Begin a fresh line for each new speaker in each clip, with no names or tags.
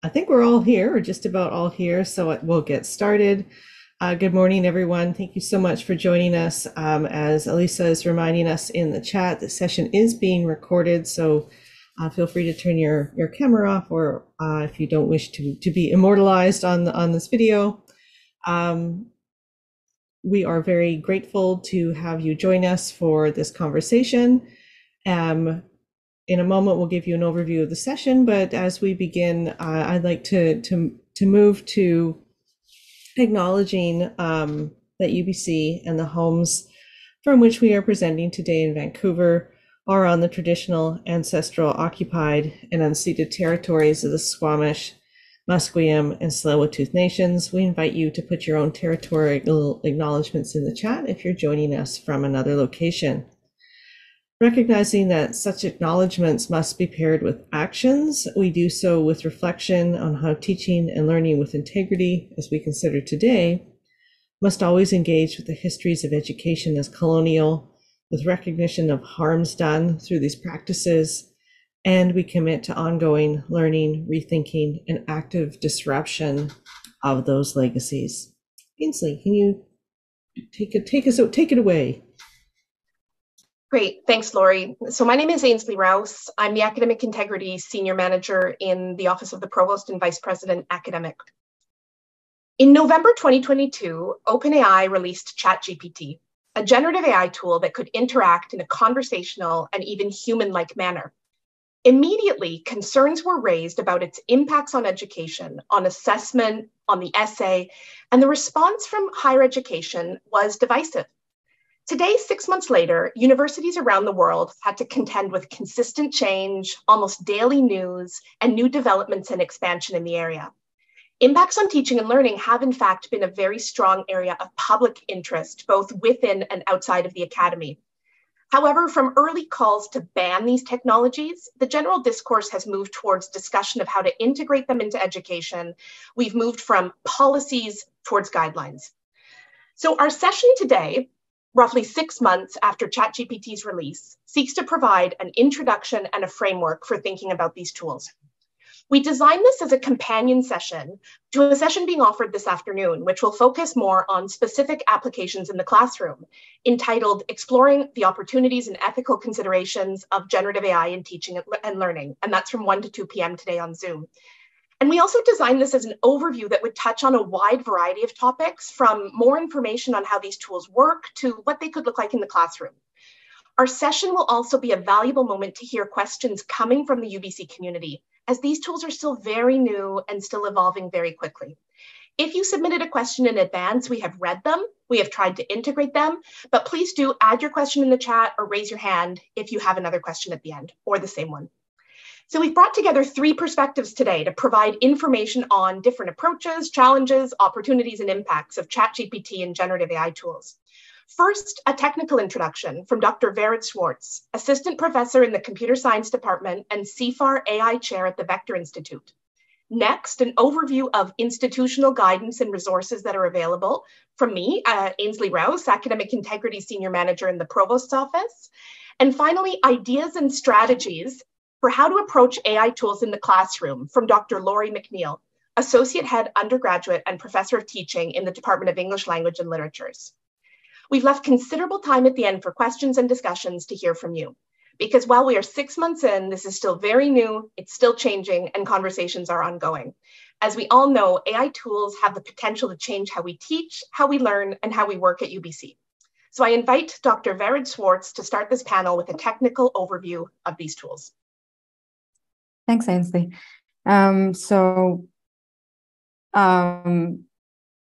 I think we're all here, or just about all here, so we'll get started. Uh, good morning, everyone. Thank you so much for joining us. Um, as Elisa is reminding us in the chat, the session is being recorded, so uh, feel free to turn your, your camera off, or uh, if you don't wish to, to be immortalized on, on this video. Um, we are very grateful to have you join us for this conversation. Um, in a moment, we'll give you an overview of the session, but as we begin, uh, I'd like to, to, to move to acknowledging um, that UBC and the homes from which we are presenting today in Vancouver are on the traditional, ancestral, occupied, and unceded territories of the Squamish, Musqueam, and Tsleil-Waututh nations. We invite you to put your own territorial acknowledgements in the chat if you're joining us from another location. Recognizing that such acknowledgements must be paired with actions, we do so with reflection on how teaching and learning with integrity, as we consider today, must always engage with the histories of education as colonial, with recognition of harms done through these practices, and we commit to ongoing learning, rethinking, and active disruption of those legacies. Ainsley, can you take it, take us, take it away?
Great, thanks, Laurie. So my name is Ainsley Rouse. I'm the Academic Integrity Senior Manager in the Office of the Provost and Vice President Academic. In November 2022, OpenAI released ChatGPT, a generative AI tool that could interact in a conversational and even human-like manner. Immediately, concerns were raised about its impacts on education, on assessment, on the essay, and the response from higher education was divisive. Today, six months later, universities around the world had to contend with consistent change, almost daily news, and new developments and expansion in the area. Impacts on teaching and learning have, in fact, been a very strong area of public interest, both within and outside of the academy. However, from early calls to ban these technologies, the general discourse has moved towards discussion of how to integrate them into education. We've moved from policies towards guidelines. So, our session today roughly six months after ChatGPT's release, seeks to provide an introduction and a framework for thinking about these tools. We designed this as a companion session to a session being offered this afternoon, which will focus more on specific applications in the classroom, entitled Exploring the Opportunities and Ethical Considerations of Generative AI in Teaching and Learning. And that's from 1 to 2 p.m. today on Zoom. And we also designed this as an overview that would touch on a wide variety of topics from more information on how these tools work to what they could look like in the classroom. Our session will also be a valuable moment to hear questions coming from the UBC community, as these tools are still very new and still evolving very quickly. If you submitted a question in advance, we have read them, we have tried to integrate them, but please do add your question in the chat or raise your hand if you have another question at the end or the same one. So we've brought together three perspectives today to provide information on different approaches, challenges, opportunities, and impacts of ChatGPT and generative AI tools. First, a technical introduction from Dr. Vered Shwartz, Assistant Professor in the Computer Science Department and CIFAR AI Chair at the Vector Institute. Next, an overview of institutional guidance and resources that are available from me, uh, Ainsley Rouse, Academic Integrity Senior Manager in the Provost's Office. And finally, ideas and strategies for how to approach AI tools in the classroom from Dr. Laurie McNeill, Associate Head Undergraduate and Professor of Teaching in the Department of English Language and Literatures. We've left considerable time at the end for questions and discussions to hear from you. Because while we are six months in, this is still very new, it's still changing, and conversations are ongoing. As we all know, AI tools have the potential to change how we teach, how we learn, and how we work at UBC. So I invite Dr. Vered Shwartz to start this panel with a technical overview of these tools.
Thanks, Ainsley. Um, so um,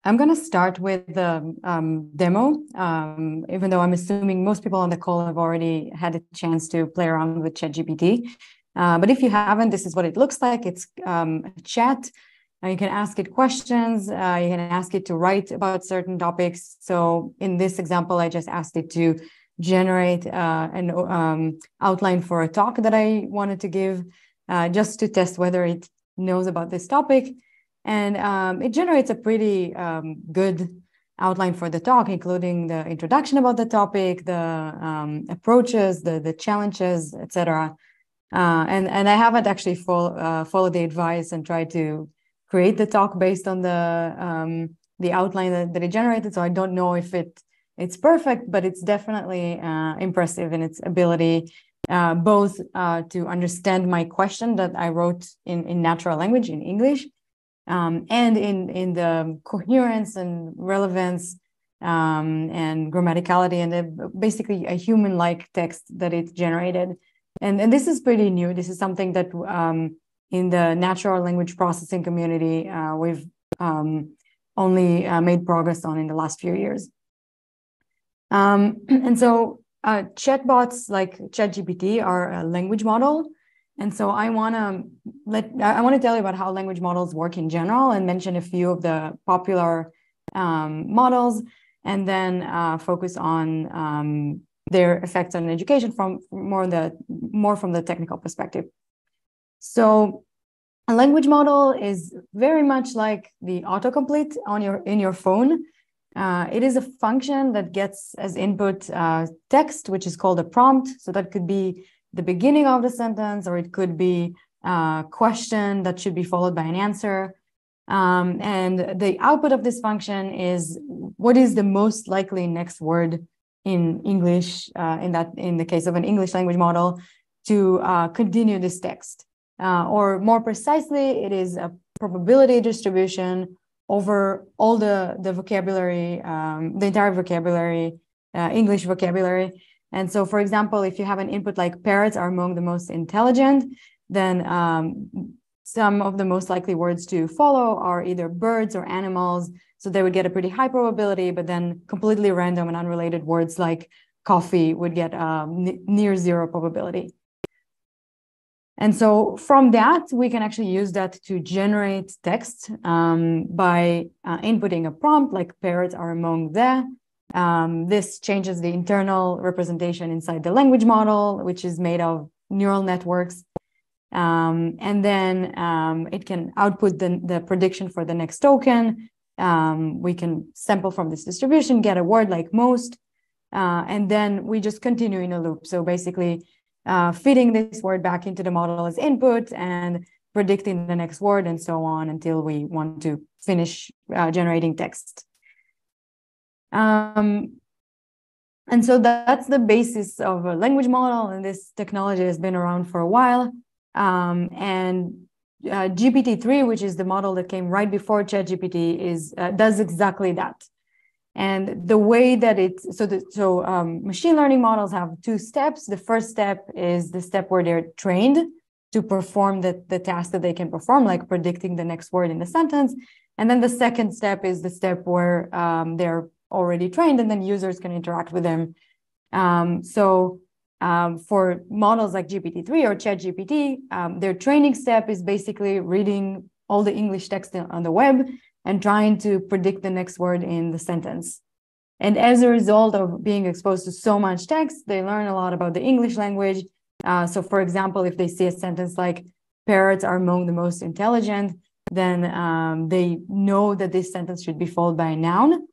I'm going to start with the um, demo, um, even though I'm assuming most people on the call have already had a chance to play around with ChatGPT. Uh, but if you haven't, this is what it looks like. It's um, a chat. Uh, you can ask it questions. Uh, you can ask it to write about certain topics. So in this example, I just asked it to generate uh, an um, outline for a talk that I wanted to give uh, just to test whether it knows about this topic. And um, it generates a pretty um, good outline for the talk, including the introduction about the topic, the um, approaches, the, the challenges, etc. Uh, and and I haven't actually follow, uh, followed the advice and tried to create the talk based on the um, the outline that, that it generated. So I don't know if it it's perfect, but it's definitely uh, impressive in its ability uh, both uh, to understand my question that I wrote in, in natural language in English um, and in, in the coherence and relevance um, and grammaticality and the, basically a human-like text that it generated. And, and this is pretty new. This is something that um, in the natural language processing community, uh, we've um, only uh, made progress on in the last few years. Um, and so uh, chatbots like ChatGPT are a language model. And so I want to let I want to tell you about how language models work in general and mention a few of the popular um, models, and then uh, focus on um, their effects on education from more the more from the technical perspective. So a language model is very much like the autocomplete on your in your phone. Uh, it is a function that gets as input uh, text, which is called a prompt. So that could be the beginning of the sentence, or it could be a question that should be followed by an answer. Um, and the output of this function is what is the most likely next word in English, uh, in that in the case of an English language model, to uh, continue this text. Uh, or more precisely, it is a probability distribution over all the, the vocabulary, um, the entire vocabulary, uh, English vocabulary. And so, for example, if you have an input like parrots are among the most intelligent, then um, some of the most likely words to follow are either birds or animals. So they would get a pretty high probability, but then completely random and unrelated words like coffee would get um, near zero probability. And so from that, we can actually use that to generate text um, by uh, inputting a prompt like parrots are among the. Um, this changes the internal representation inside the language model, which is made of neural networks. Um, and then um, it can output the, the prediction for the next token. Um, we can sample from this distribution, get a word like most, uh, and then we just continue in a loop. So basically, uh, feeding this word back into the model as input and predicting the next word and so on until we want to finish uh, generating text. Um, and so that's the basis of a language model, and this technology has been around for a while. Um, and uh, GPT-3, which is the model that came right before ChatGPT, is uh, does exactly that. And the way that it's so the, so um, machine learning models have two steps. The first step is the step where they're trained to perform the, the task that they can perform, like predicting the next word in the sentence. And then the second step is the step where um, they're already trained and then users can interact with them. Um, so um, for models like GPT-3 or ChatGPT, um, their training step is basically reading all the English text on the web and trying to predict the next word in the sentence. And as a result of being exposed to so much text, they learn a lot about the English language. Uh, so, for example, if they see a sentence like parrots are among the most intelligent, then um, they know that this sentence should be followed by a noun.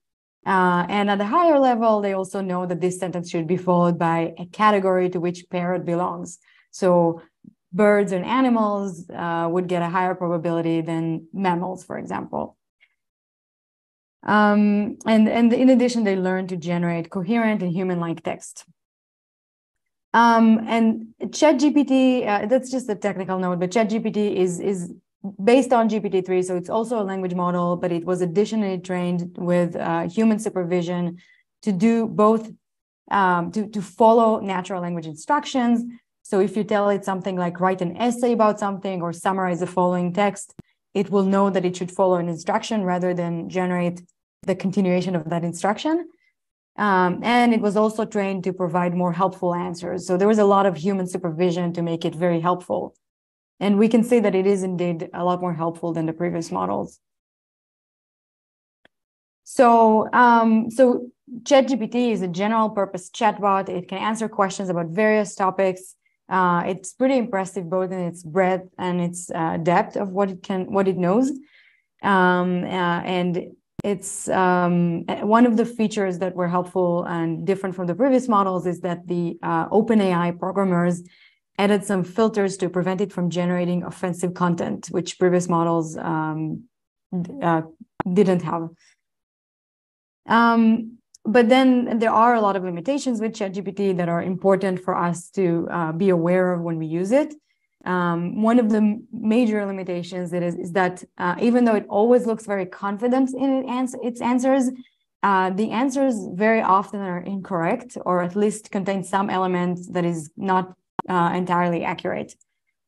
Uh, and at a higher level, they also know that this sentence should be followed by a category to which parrot belongs. So, birds and animals uh, would get a higher probability than mammals, for example. Um, and, and in addition, they learn to generate coherent and human-like text. Um, and ChatGPT, uh, that's just a technical note, but ChatGPT is, is based on GPT-3, so it's also a language model, but it was additionally trained with uh, human supervision to do both, um, to, to follow natural language instructions. So if you tell it something like write an essay about something or summarize the following text, it will know that it should follow an instruction rather than generate the continuation of that instruction. Um, and it was also trained to provide more helpful answers. So there was a lot of human supervision to make it very helpful. And we can say that it is indeed a lot more helpful than the previous models. So, um, so ChatGPT is a general purpose chatbot. It can answer questions about various topics. Uh, it's pretty impressive both in its breadth and its uh, depth of what it can, what it knows. Um, uh, and it's um, one of the features that were helpful and different from the previous models is that the uh, OpenAI programmers added some filters to prevent it from generating offensive content, which previous models um, uh, didn't have. Um, but then there are a lot of limitations with ChatGPT that are important for us to uh, be aware of when we use it. Um, one of the major limitations that is, is that uh, even though it always looks very confident in it its answers, uh, the answers very often are incorrect or at least contain some element that is not uh, entirely accurate.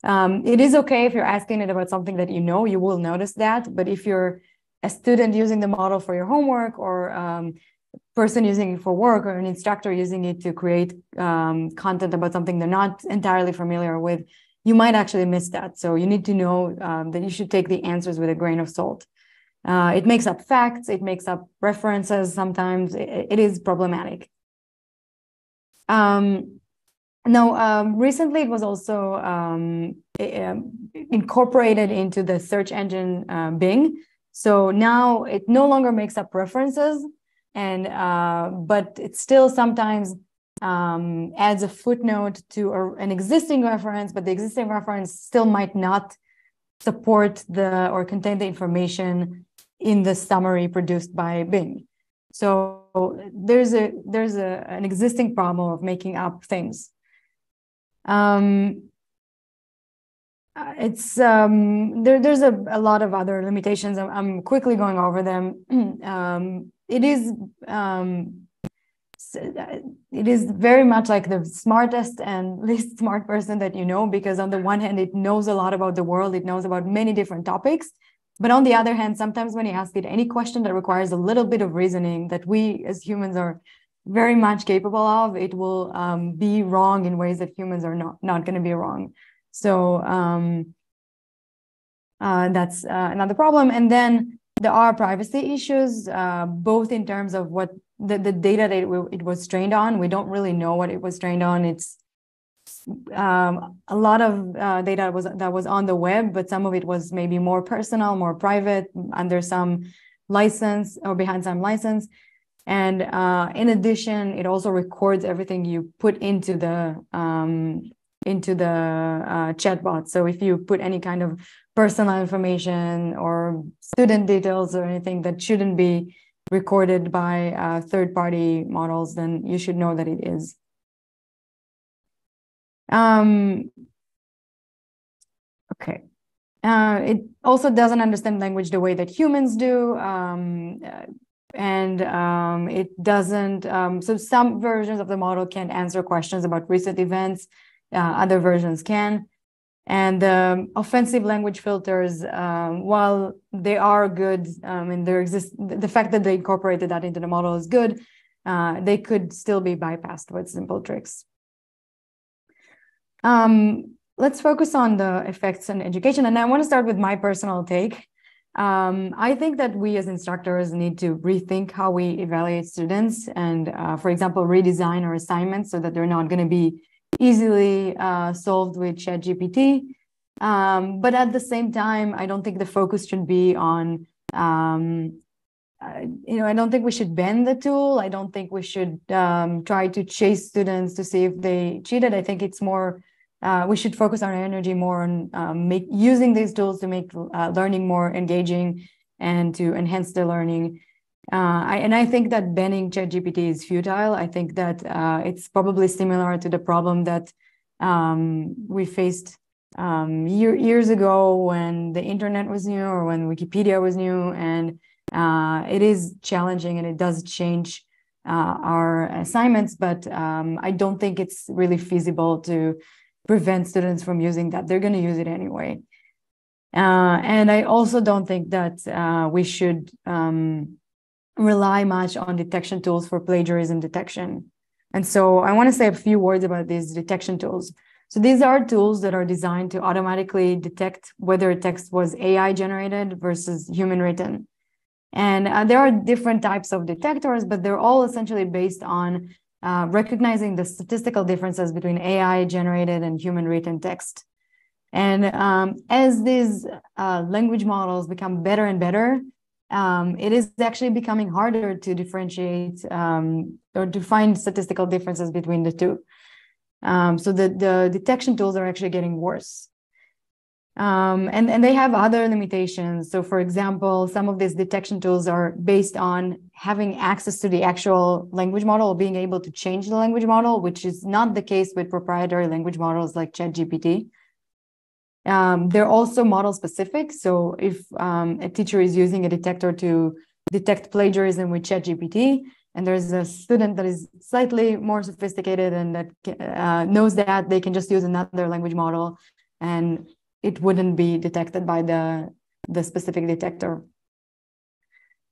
Um, it is okay if you're asking it about something that you know, you will notice that. But if you're a student using the model for your homework or um, person using it for work or an instructor using it to create um, content about something they're not entirely familiar with, you might actually miss that. So you need to know um, that you should take the answers with a grain of salt. Uh, it makes up facts, it makes up references sometimes, it, it is problematic. Um, um, recently it was also um, incorporated into the search engine uh, Bing. So now it no longer makes up references, and uh, but it still sometimes um, adds a footnote to a, an existing reference, but the existing reference still might not support the or contain the information in the summary produced by Bing. So there's a there's a, an existing problem of making up things. Um, it's um, there, there's a, a lot of other limitations. I'm, I'm quickly going over them. um, it is um, it is very much like the smartest and least smart person that you know because on the one hand it knows a lot about the world it knows about many different topics. But on the other hand sometimes when you ask it any question that requires a little bit of reasoning that we as humans are very much capable of it will um, be wrong in ways that humans are not not going to be wrong. So um, uh, that's uh, another problem. And then there are privacy issues uh, both in terms of what the, the data that it, it, was trained on we don't really know what it was trained on. It's um, a lot of uh, data was that was on the web but some of it was maybe more personal more private under some license or behind some license. And uh, in addition it also records everything you put into the um, into the uh, chatbot. So if you put any kind of personal information or student details or anything that shouldn't be recorded by uh, third party models, then you should know that it is. Um, okay. Uh, it also doesn't understand language the way that humans do. Um, and um, it doesn't, um, so some versions of the model can answer questions about recent events, uh, other versions can. And um, offensive language filters, um, while they are good, um, and there exists the fact that they incorporated that into the model is good. Uh, they could still be bypassed with simple tricks. Um, let's focus on the effects on education, and I want to start with my personal take. Um, I think that we as instructors need to rethink how we evaluate students, and uh, for example, redesign our assignments so that they're not going to be easily uh, solved with ChatGPT. Um, but at the same time, I don't think the focus should be on, um, uh, you know, I don't think we should bend the tool. I don't think we should um, try to chase students to see if they cheated. I think it's more, uh, we should focus our energy more on um, make, using these tools to make uh, learning more engaging and to enhance the learning. Uh, I, and I think that banning ChatGPT is futile. I think that uh, it's probably similar to the problem that um, we faced um, year, years ago when the internet was new or when Wikipedia was new. And uh, it is challenging and it does change uh, our assignments, but um, I don't think it's really feasible to prevent students from using that. They're going to use it anyway. Uh, and I also don't think that uh, we should um, rely much on detection tools for plagiarism detection. And so I want to say a few words about these detection tools. So these are tools that are designed to automatically detect whether a text was AI generated versus human written. And uh, there are different types of detectors, but they're all essentially based on uh, recognizing the statistical differences between AI generated and human written text. And um, as these uh, language models become better and better, um, it is actually becoming harder to differentiate um, or to find statistical differences between the two. Um, so the, the detection tools are actually getting worse. Um, and, and they have other limitations. So, for example, some of these detection tools are based on having access to the actual language model or being able to change the language model, which is not the case with proprietary language models like ChatGPT. Um, they're also model specific. So, if um, a teacher is using a detector to detect plagiarism with ChatGPT, and there's a student that is slightly more sophisticated and that uh, knows that they can just use another language model and it wouldn't be detected by the the specific detector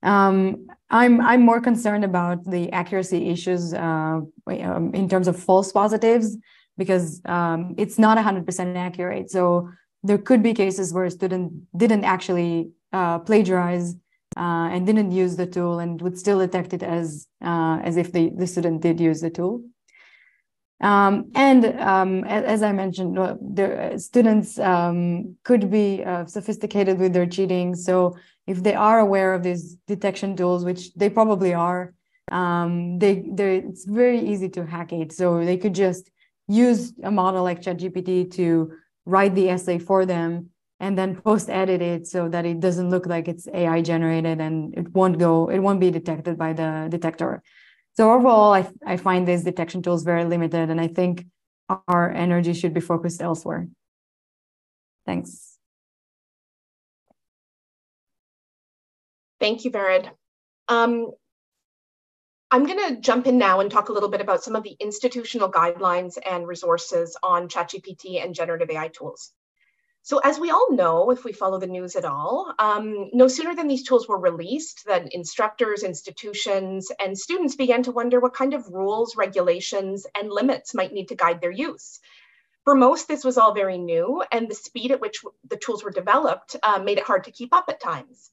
um, I'm I'm more concerned about the accuracy issues uh, um, in terms of false positives because um, it's not 100% accurate. So there could be cases where a student didn't actually uh, plagiarize uh, and didn't use the tool and would still detect it as uh, as if the, the student did use the tool. Um, and um, as I mentioned, the students um, could be uh, sophisticated with their cheating. So if they are aware of these detection tools, which they probably are, um, they it's very easy to hack it. So they could just use a model like ChatGPT to write the essay for them and then post edit it so that it doesn't look like it's AI generated and it won't go, it won't be detected by the detector. So overall, I, I find these detection tools very limited, and I think our energy should be focused elsewhere. Thanks.
Thank you, Vered. Um, I'm going to jump in now and talk a little bit about some of the institutional guidelines and resources on ChatGPT and generative AI tools. So as we all know, if we follow the news at all, um, no sooner than these tools were released than instructors, institutions, and students began to wonder what kind of rules, regulations, and limits might need to guide their use. For most, this was all very new, and the speed at which the tools were developed uh, made it hard to keep up at times.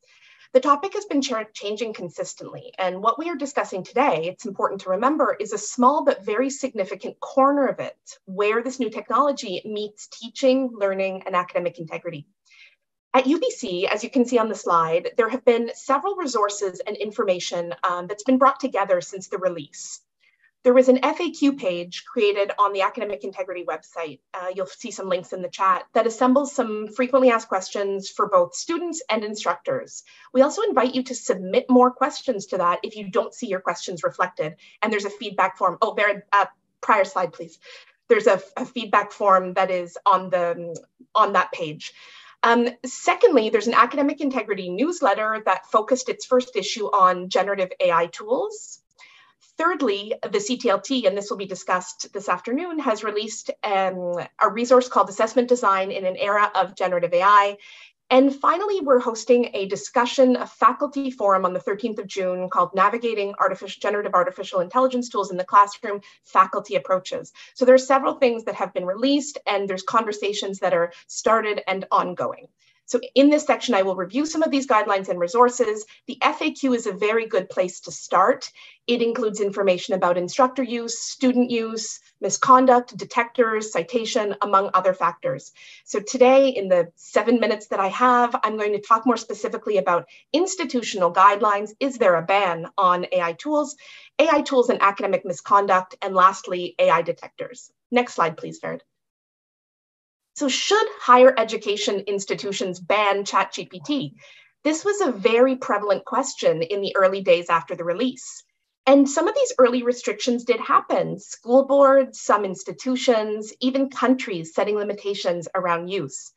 The topic has been changing consistently, and what we are discussing today, it's important to remember, is a small but very significant corner of it, where this new technology meets teaching, learning, and academic integrity. At UBC, as you can see on the slide, there have been several resources and information um, that's been brought together since the release. There was an FAQ page created on the Academic Integrity website. Uh, you'll see some links in the chat that assembles some frequently asked questions for both students and instructors. We also invite you to submit more questions to that if you don't see your questions reflected. And there's a feedback form. Oh, Vera, uh, prior slide, please. There's a, a, feedback form that is on the on that page. Um, secondly, there's an academic integrity newsletter that focused its first issue on generative AI tools. Thirdly, the CTLT, and this will be discussed this afternoon, has released um, a resource called Assessment Design in an Era of Generative AI. And finally, we're hosting a discussion, a faculty forum on the 13th of June called Navigating Artificial, Generative Artificial Intelligence Tools in the Classroom, Faculty Approaches. So there are several things that have been released and there's conversations that are started and ongoing. So in this section, I will review some of these guidelines and resources. The FAQ is a very good place to start. It includes information about instructor use, student use, misconduct, detectors, citation, among other factors. So today, in the seven minutes that I have, I'm going to talk more specifically about institutional guidelines. Is there a ban on AI tools, AI tools and academic misconduct, and lastly, AI detectors. Next slide, please, Vered. So should higher education institutions ban ChatGPT? This was a very prevalent question in the early days after the release. And some of these early restrictions did happen. School boards, some institutions, even countries setting limitations around use.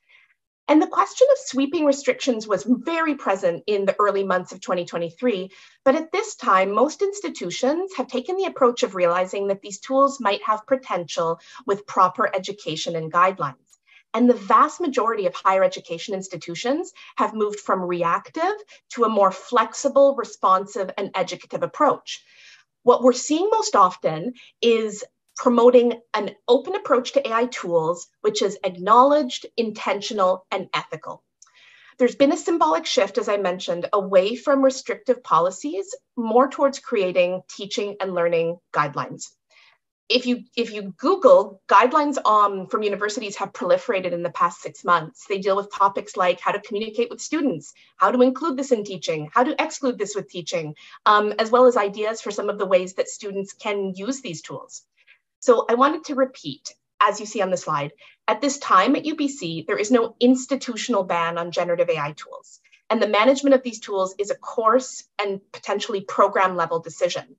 And the question of sweeping restrictions was very present in the early months of 2023. But at this time, most institutions have taken the approach of realizing that these tools might have potential with proper education and guidelines. And the vast majority of higher education institutions have moved from reactive to a more flexible, responsive, and educative approach. What we're seeing most often is promoting an open approach to AI tools, which is acknowledged, intentional, and ethical. There's been a symbolic shift, as I mentioned, away from restrictive policies, more towards creating teaching and learning guidelines if you if you Google guidelines um, from universities have proliferated in the past six months. They deal with topics like how to communicate with students, how to include this in teaching, how to exclude this with teaching, um, as well as ideas for some of the ways that students can use these tools. So I wanted to repeat, as you see on the slide, at this time at UBC, there is no institutional ban on generative AI tools. And the management of these tools is a course and potentially program level decision.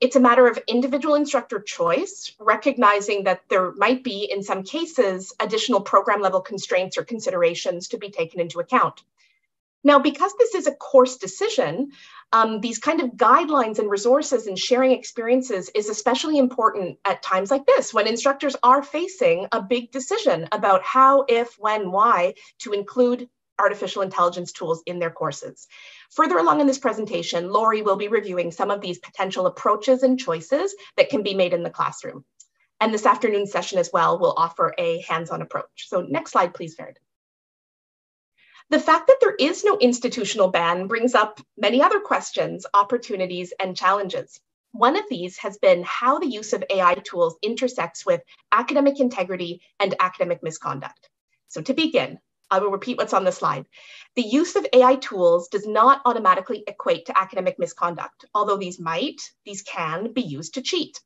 It's a matter of individual instructor choice, recognizing that there might be, in some cases, additional program level constraints or considerations to be taken into account. Now, because this is a course decision, um, these kind of guidelines and resources and sharing experiences is especially important at times like this when instructors are facing a big decision about how, if, when, why to include artificial intelligence tools in their courses. Further along in this presentation, Laurie will be reviewing some of these potential approaches and choices that can be made in the classroom. And this afternoon session as well will offer a hands-on approach. So next slide, please, Vered. The fact that there is no institutional ban brings up many other questions, opportunities, and challenges. One of these has been how the use of AI tools intersects with academic integrity and academic misconduct. So to begin, I will repeat what's on the slide. The use of AI tools does not automatically equate to academic misconduct, although these might, these can be used to cheat.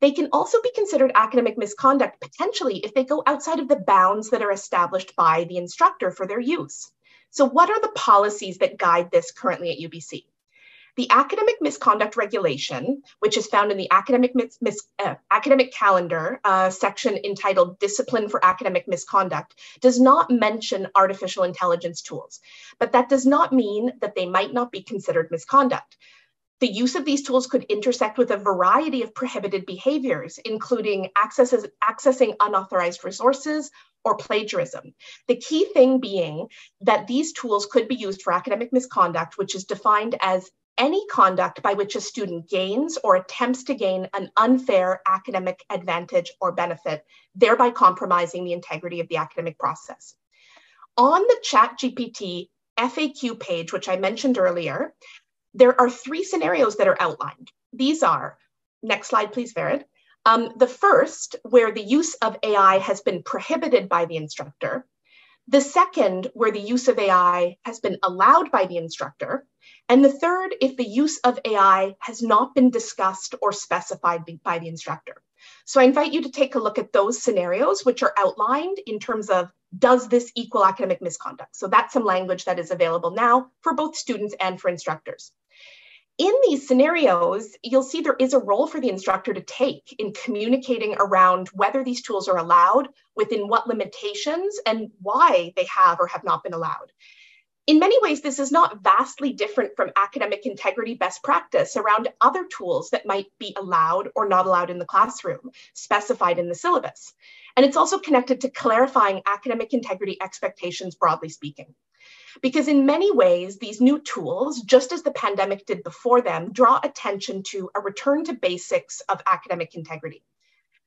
They can also be considered academic misconduct potentially if they go outside of the bounds that are established by the instructor for their use. So what are the policies that guide this currently at UBC? The academic misconduct regulation, which is found in the academic, mis, mis, uh, academic calendar uh, section entitled Discipline for Academic Misconduct, does not mention artificial intelligence tools. But that does not mean that they might not be considered misconduct. The use of these tools could intersect with a variety of prohibited behaviors, including accesses, accessing unauthorized resources or plagiarism. The key thing being that these tools could be used for academic misconduct, which is defined as any conduct by which a student gains or attempts to gain an unfair academic advantage or benefit, thereby compromising the integrity of the academic process. On the ChatGPT FAQ page, which I mentioned earlier, there are three scenarios that are outlined. These are, next slide, please, Vered. Um, the first, where the use of AI has been prohibited by the instructor. The second, where the use of AI has been allowed by the instructor. And the third, if the use of AI has not been discussed or specified by the instructor. So I invite you to take a look at those scenarios, which are outlined in terms of does this equal academic misconduct? So that's some language that is available now for both students and for instructors in these scenarios, you'll see there is a role for the instructor to take in communicating around whether these tools are allowed, within what limitations, and why they have or have not been allowed. In many ways, this is not vastly different from academic integrity best practice around other tools that might be allowed or not allowed in the classroom, specified in the syllabus. And it's also connected to clarifying academic integrity expectations, broadly speaking. Because in many ways, these new tools, just as the pandemic did before them, draw attention to a return to basics of academic integrity.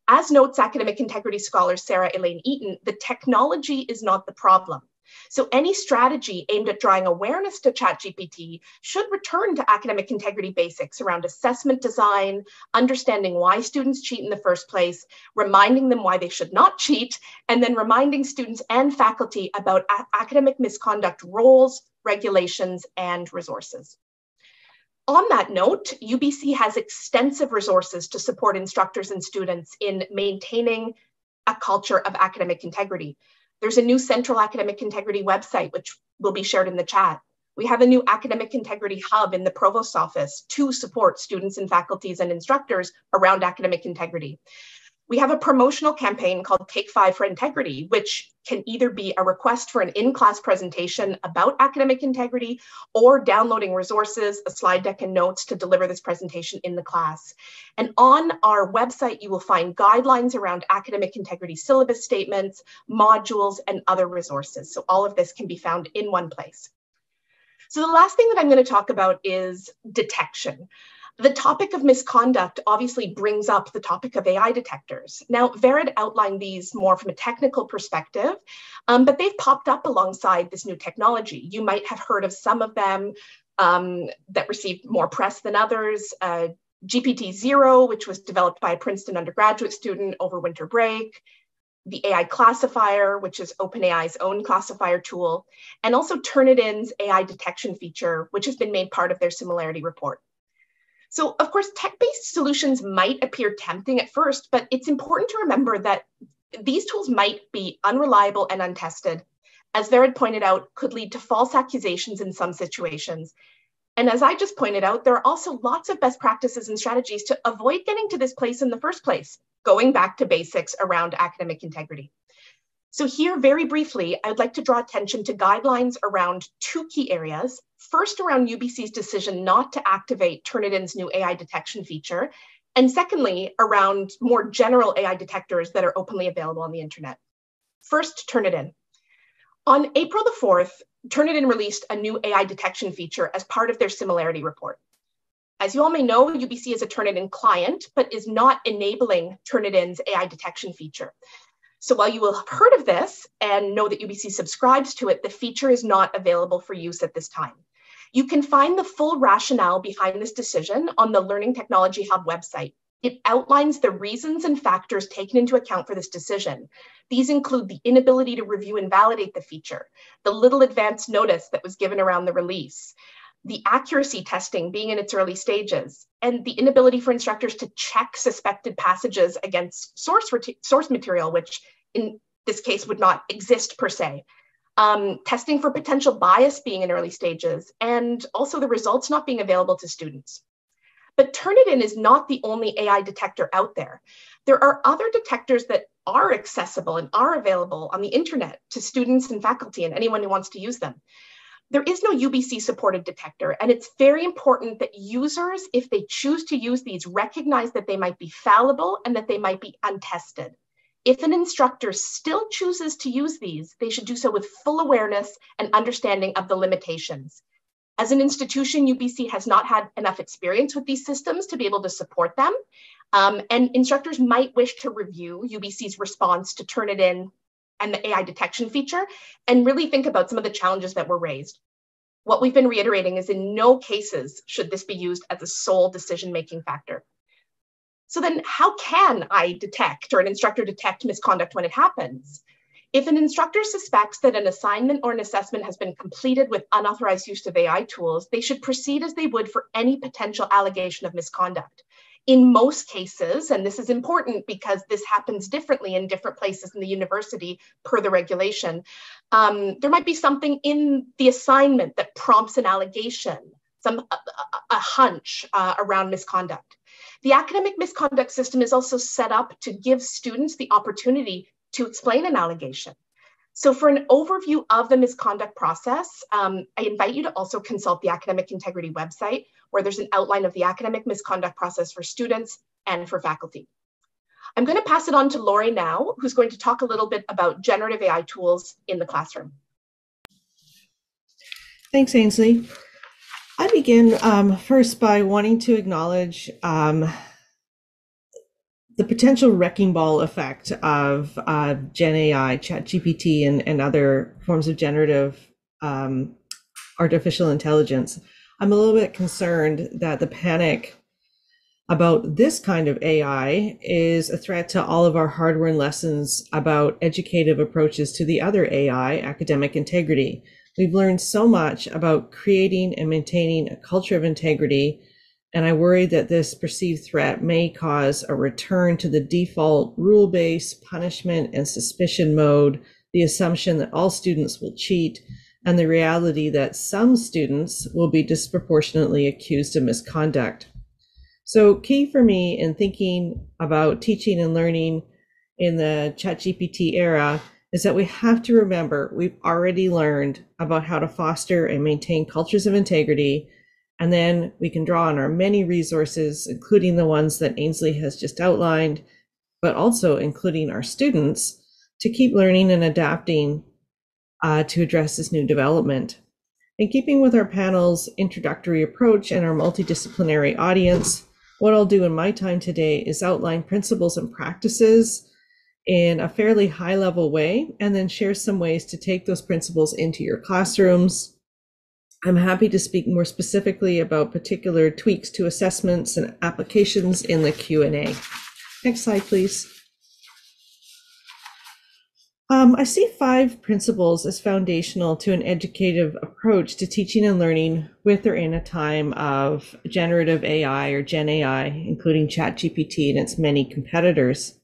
As notes academic integrity scholar Sarah Elaine Eaton, the technology is not the problem. So any strategy aimed at drawing awareness to ChatGPT should return to academic integrity basics around assessment design, understanding why students cheat in the first place, reminding them why they should not cheat, and then reminding students and faculty about academic misconduct roles, regulations, and resources. On that note, UBC has extensive resources to support instructors and students in maintaining a culture of academic integrity. There's a new Central Academic Integrity website, which will be shared in the chat. We have a new Academic Integrity Hub in the Provost's office to support students and faculties and instructors around academic integrity. We have a promotional campaign called Take Five for Integrity, which can either be a request for an in class presentation about academic integrity or downloading resources, a slide deck, and notes to deliver this presentation in the class. And on our website, you will find guidelines around academic integrity syllabus statements, modules, and other resources. So all of this can be found in one place. So the last thing that I'm going to talk about is detection. The topic of misconduct obviously brings up the topic of AI detectors. Now, Vered outlined these more from a technical perspective, um, but they've popped up alongside this new technology. You might have heard of some of them um, that received more press than others. Uh, GPTZero, which was developed by a Princeton undergraduate student over winter break, the AI classifier, which is OpenAI's own classifier tool, and also Turnitin's AI detection feature, which has been made part of their similarity report. So, of course, tech based solutions might appear tempting at first, but it's important to remember that these tools might be unreliable and untested. As Vered pointed out, could lead to false accusations in some situations. And as I just pointed out, there are also lots of best practices and strategies to avoid getting to this place in the first place, going back to basics around academic integrity. So here, very briefly, I'd like to draw attention to guidelines around two key areas. First, around UBC's decision not to activate Turnitin's new AI detection feature. And secondly, around more general AI detectors that are openly available on the internet. First, Turnitin. On April the 4th, Turnitin released a new AI detection feature as part of their similarity report. As you all may know, UBC is a Turnitin client, but is not enabling Turnitin's AI detection feature. So while you will have heard of this and know that UBC subscribes to it, the feature is not available for use at this time. You can find the full rationale behind this decision on the Learning Technology Hub website. It outlines the reasons and factors taken into account for this decision. These include the inability to review and validate the feature, the little advance notice that was given around the release, the accuracy testing being in its early stages, and the inability for instructors to check suspected passages against source, source material, which in this case would not exist per se. Um, testing for potential bias being in early stages, and also the results not being available to students. But Turnitin is not the only AI detector out there. There are other detectors that are accessible and are available on the internet to students and faculty and anyone who wants to use them there is no UBC supported detector. And it's very important that users, if they choose to use these, recognize that they might be fallible and that they might be untested. If an instructor still chooses to use these, they should do so with full awareness and understanding of the limitations. As an institution, UBC has not had enough experience with these systems to be able to support them. Um, and instructors might wish to review UBC's response to Turnitin and the AI detection feature and really think about some of the challenges that were raised. What we've been reiterating is in no cases should this be used as a sole decision-making factor. So then how can I detect or an instructor detect misconduct when it happens? If an instructor suspects that an assignment or an assessment has been completed with unauthorized use of AI tools, they should proceed as they would for any potential allegation of misconduct in most cases, and this is important because this happens differently in different places in the university per the regulation, um, there might be something in the assignment that prompts an allegation, some a, a hunch uh, around misconduct. The academic misconduct system is also set up to give students the opportunity to explain an allegation. So for an overview of the misconduct process, um, I invite you to also consult the Academic Integrity website, where there's an outline of the academic misconduct process for students and for faculty. I'm going to pass it on to Laurie now, who's going to talk a little bit about generative AI tools in the classroom.
Thanks, Ainsley. I begin um, first by wanting to acknowledge um, the potential wrecking ball effect of uh, Gen AI, ChatGPT, and, and other forms of generative um, artificial intelligence, I'm a little bit concerned that the panic about this kind of AI is a threat to all of our hard won lessons about educative approaches to the other AI, academic integrity. We've learned so much about creating and maintaining a culture of integrity and I worry that this perceived threat may cause a return to the default rule based punishment and suspicion mode, the assumption that all students will cheat, and the reality that some students will be disproportionately accused of misconduct. So, key for me in thinking about teaching and learning in the ChatGPT era is that we have to remember we've already learned about how to foster and maintain cultures of integrity and then we can draw on our many resources, including the ones that Ainsley has just outlined, but also including our students to keep learning and adapting uh, to address this new development. In keeping with our panel's introductory approach and our multidisciplinary audience, what I'll do in my time today is outline principles and practices in a fairly high level way, and then share some ways to take those principles into your classrooms I'm happy to speak more specifically about particular tweaks to assessments and applications in the Q&A. Next slide, please. Um, I see five principles as foundational to an educative approach to teaching and learning with or in a time of generative AI or Gen AI, including ChatGPT and its many competitors.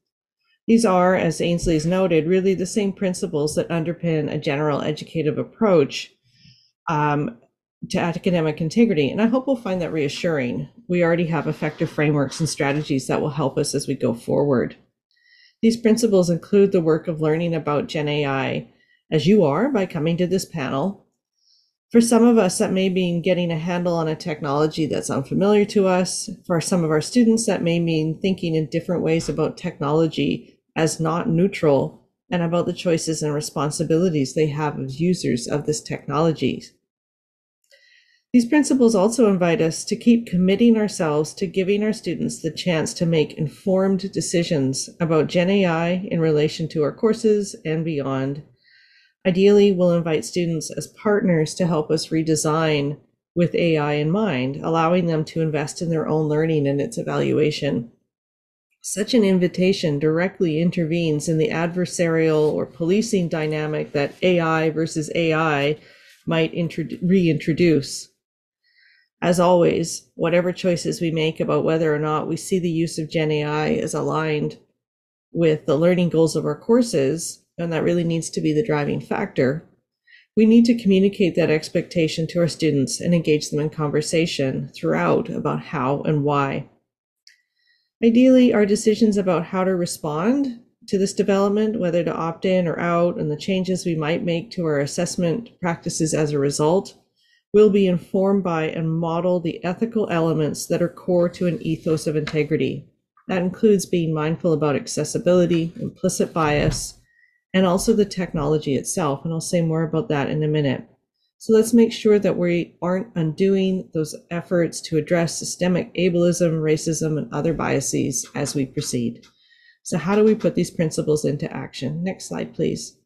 These are, as Ainsley has noted, really the same principles that underpin a general educative approach um, to academic integrity. And I hope we'll find that reassuring. We already have effective frameworks and strategies that will help us as we go forward. These principles include the work of learning about Gen AI, as you are by coming to this panel. For some of us, that may mean getting a handle on a technology that's unfamiliar to us. For some of our students, that may mean thinking in different ways about technology as not neutral and about the choices and responsibilities they have as users of this technology. These principles also invite us to keep committing ourselves to giving our students the chance to make informed decisions about Gen AI in relation to our courses and beyond. Ideally, we'll invite students as partners to help us redesign with AI in mind, allowing them to invest in their own learning and its evaluation. Such an invitation directly intervenes in the adversarial or policing dynamic that AI versus AI might reintroduce. As always, whatever choices we make about whether or not we see the use of Gen AI as aligned with the learning goals of our courses, and that really needs to be the driving factor, we need to communicate that expectation to our students and engage them in conversation throughout about how and why. Ideally, our decisions about how to respond to this development, whether to opt in or out, and the changes we might make to our assessment practices as a result, will be informed by and model the ethical elements that are core to an ethos of integrity. That includes being mindful about accessibility, implicit bias, and also the technology itself. And I'll say more about that in a minute. So let's make sure that we aren't undoing those efforts to address systemic ableism, racism, and other biases as we proceed. So, how do we put these principles into action? Next slide, please.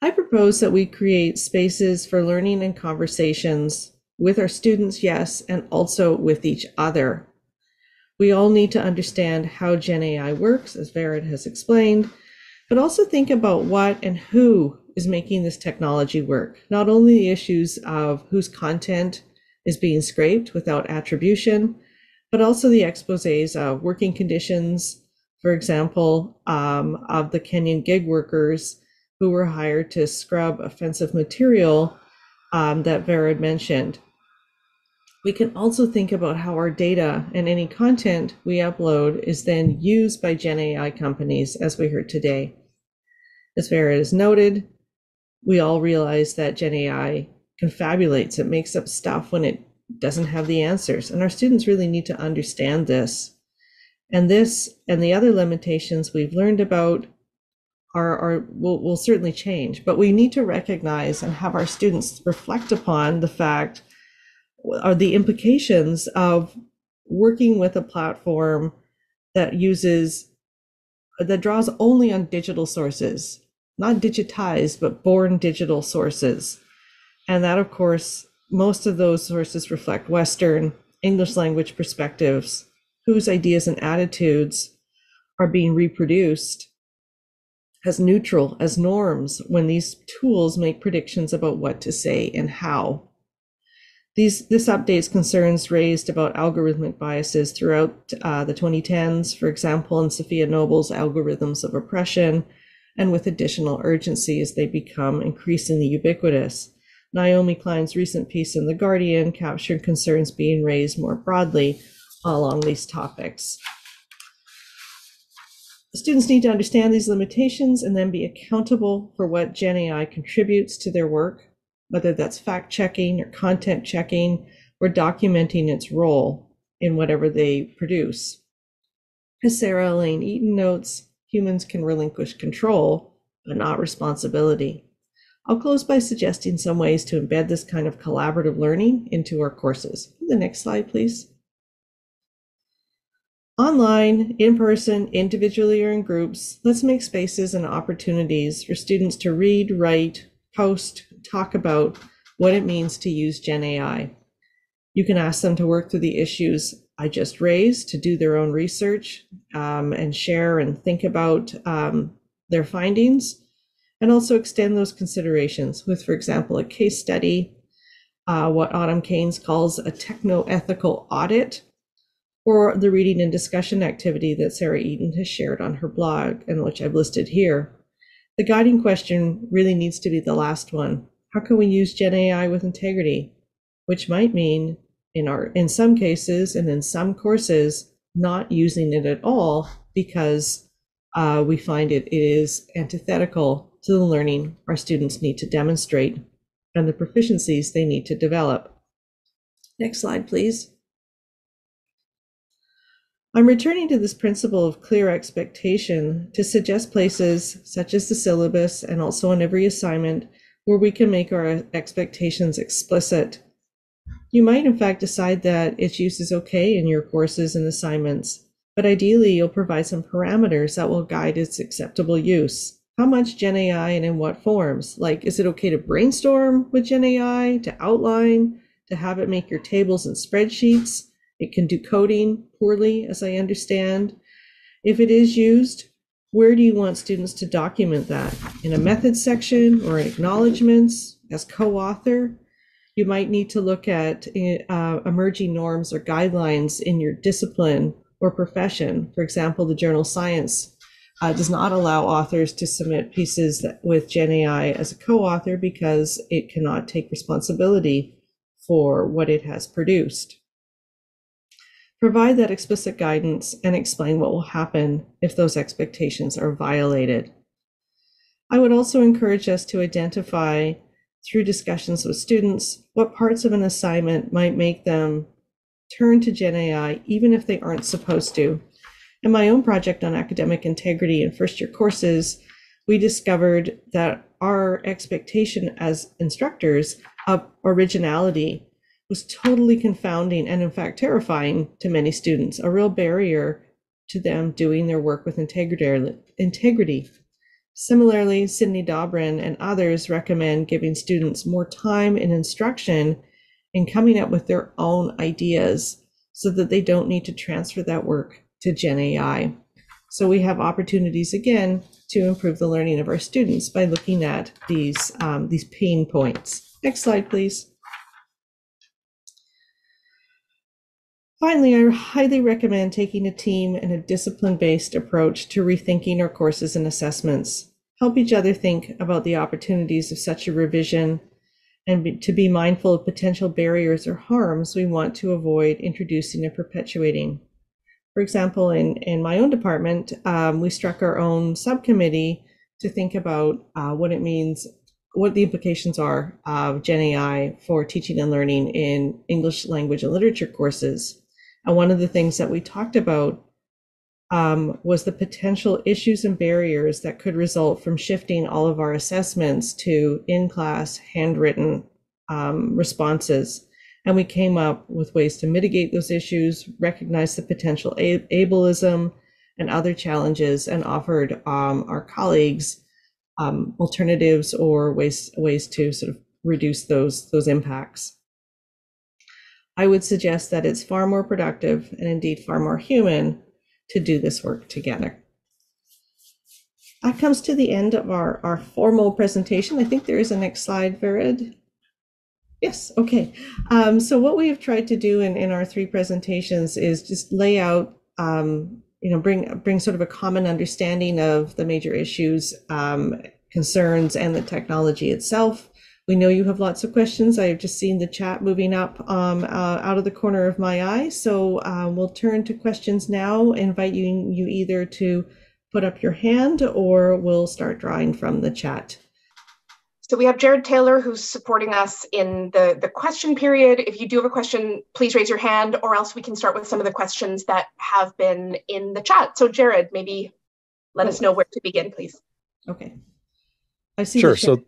I propose that we create spaces for learning and conversations with our students, yes, and also with each other. We all need to understand how Gen AI works, as Vered has explained, but also think about what and who is making this technology work. Not only the issues of whose content is being scraped without attribution, but also the exposes of working conditions, for example, um, of the Kenyan gig workers who were hired to scrub offensive material um, that Vered mentioned. We can also think about how our data and any content we upload is then used by Gen AI companies, as we heard today. As Vered has noted, we all realize that Gen AI confabulates, it makes up stuff when it doesn't have the answers. And our students really need to understand this. And this and the other limitations we've learned about are, are will, will certainly change. But we need to recognize and have our students reflect upon the fact or the implications of working with a platform that uses that draws only on digital sources, not digitized, but born digital sources. And that, of course, most of those sources reflect Western English language perspectives whose ideas and attitudes are being reproduced as neutral as norms when these tools make predictions about what to say and how. These, this updates concerns raised about algorithmic biases throughout uh, the 2010s, for example, in Safiya Noble's Algorithms of Oppression, and with additional urgency as they become increasingly ubiquitous. Naomi Klein's recent piece in The Guardian captured concerns being raised more broadly along these topics. Students need to understand these limitations and then be accountable for what Gen AI contributes to their work, whether that's fact checking or content checking or documenting its role in whatever they produce. As Sarah Elaine Eaton notes, humans can relinquish control, but not responsibility. I'll close by suggesting some ways to embed this kind of collaborative learning into our courses. The next slide, please. Online, in person, individually, or in groups, let's make spaces and opportunities for students to read, write, post, talk about what it means to use Gen AI. You can ask them to work through the issues I just raised, to do their own research um, and share and think about um, their findings and also extend those considerations with, for example, a case study, uh, what Autumm Caines calls a techno-ethical audit, or the reading and discussion activity that Sarah Eaton has shared on her blog and which I've listed here. The guiding question really needs to be the last one. How can we use Gen AI with integrity? Which might mean in our in some cases and in some courses not using it at all because uh, we find it is antithetical to the learning our students need to demonstrate and the proficiencies they need to develop. Next slide, please. I'm returning to this principle of clear expectation to suggest places such as the syllabus and also on every assignment where we can make our expectations explicit. You might in fact decide that its use is okay in your courses and assignments, but ideally you'll provide some parameters that will guide its acceptable use. How much Gen AI and in what forms? Like, is it okay to brainstorm with Gen AI, to outline, to have it make your tables and spreadsheets? It can do coding poorly, as I understand. If it is used, where do you want students to document that? In a methods section or in acknowledgements as co-author? You might need to look at uh, emerging norms or guidelines in your discipline or profession. For example, the journal Science uh, does not allow authors to submit pieces that, with Gen AI as a co-author because it cannot take responsibility for what it has produced. Provide that explicit guidance and explain what will happen if those expectations are violated. I would also encourage us to identify through discussions with students what parts of an assignment might make them turn to Gen AI even if they aren't supposed to in my own project on academic integrity in first year courses, we discovered that our expectation as instructors of originality was totally confounding and, in fact, terrifying to many students, a real barrier to them doing their work with integrity. Similarly, Sidney Dobrin and others recommend giving students more time in instruction and coming up with their own ideas so that they don't need to transfer that work to Gen AI. So we have opportunities again to improve the learning of our students by looking at these, um, these pain points. Next slide, please. Finally, I highly recommend taking a team and a discipline-based approach to rethinking our courses and assessments. Help each other think about the opportunities of such a revision and be, to be mindful of potential barriers or harms we want to avoid introducing and perpetuating. For example, in, in my own department, um, we struck our own subcommittee to think about uh, what it means, what the implications are of Gen AI for teaching and learning in English language and literature courses. And one of the things that we talked about um, was the potential issues and barriers that could result from shifting all of our assessments to in-class handwritten um, responses and we came up with ways to mitigate those issues, recognize the potential ableism and other challenges, and offered um, our colleagues um, alternatives or ways ways to sort of reduce those those impacts. I would suggest that it's far more productive and indeed far more human to do this work together. That comes to the end of our, our formal presentation. I think there is a next slide, Vered. Yes, okay. Um, so what we have tried to do in, in our three presentations is just lay out, um, you know, bring bring sort of a common understanding of the major issues, um, concerns, and the technology itself. We know you have lots of questions. I have just seen the chat moving up um, uh, out of the corner of my eye. So uh, we'll turn to questions now. Invite you you either to put up your hand or we'll start drawing from the chat.
So we have Jared Taylor who's supporting us in the, the question period. If you do have a question, please raise your hand or else we can start with some of the questions that have been in the chat. So Jared, maybe let us know where to begin, please.
Okay. I see.
Sure. So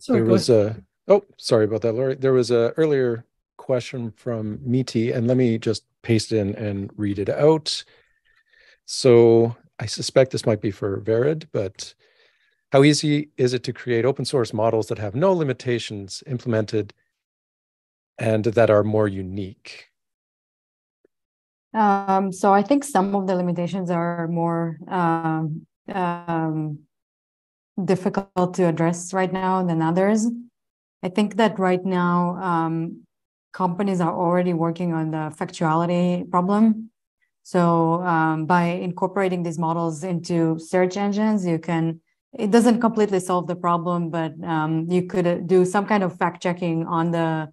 sorry, there was ahead. a, oh, sorry about that, Laurie. There was a earlier question from Miti and let me just paste in and read it out. So I suspect this might be for Vered, but how easy is it to create open source models that have no limitations implemented and that are more unique?
Um, so I think some of the limitations are more um, um, difficult to address right now than others. I think that right now, um, companies are already working on the factuality problem. So um, by incorporating these models into search engines, you can, it doesn't completely solve the problem, but um, you could uh, do some kind of fact checking on the,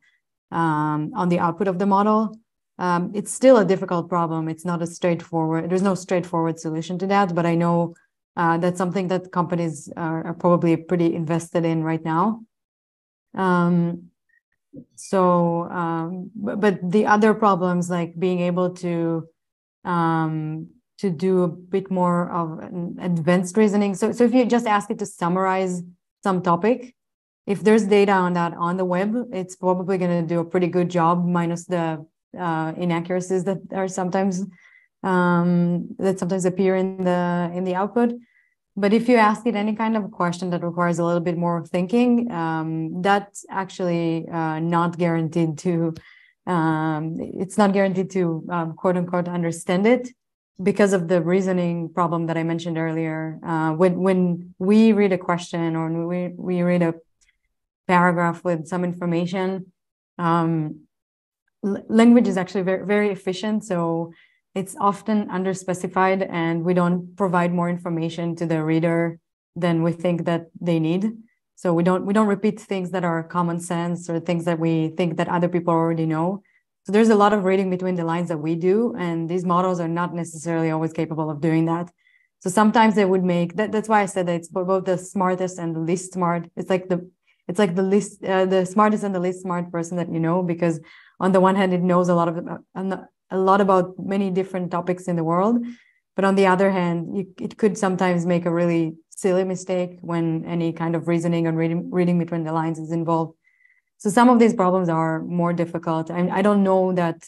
um, on the output of the model. Um, it's still a difficult problem. It's not a straightforward, there's no straightforward solution to that, but I know uh, that's something that companies are, are, probably pretty invested in right now. Um, so, um, but, but, the other problems like being able to um, to do a bit more of advanced reasoning. So, so if you just ask it to summarize some topic, if there's data on that on the web, it's probably going to do a pretty good job, minus the uh, inaccuracies that are sometimes um, that sometimes appear in the in the output. But if you ask it any kind of question that requires a little bit more thinking, um, that's actually uh, not guaranteed to. Um, it's not guaranteed to um, quote unquote understand it because of the reasoning problem that I mentioned earlier. Uh, when when we read a question or when we we read a paragraph with some information, um, language is actually very very efficient. So it's often underspecified and we don't provide more information to the reader than we think that they need. So we don't we don't repeat things that are common sense or things that we think that other people already know. So there's a lot of reading between the lines that we do and these models are not necessarily always capable of doing that. So sometimes they would make that that's why i said that it's both the smartest and the least smart. It's like the it's like the least uh, the smartest and the least smart person that you know because on the one hand it knows a lot of uh, a lot about many different topics in the world. But on the other hand you, it could sometimes make a really silly mistake when any kind of reasoning and reading, reading between the lines is involved. So some of these problems are more difficult. I, I don't know that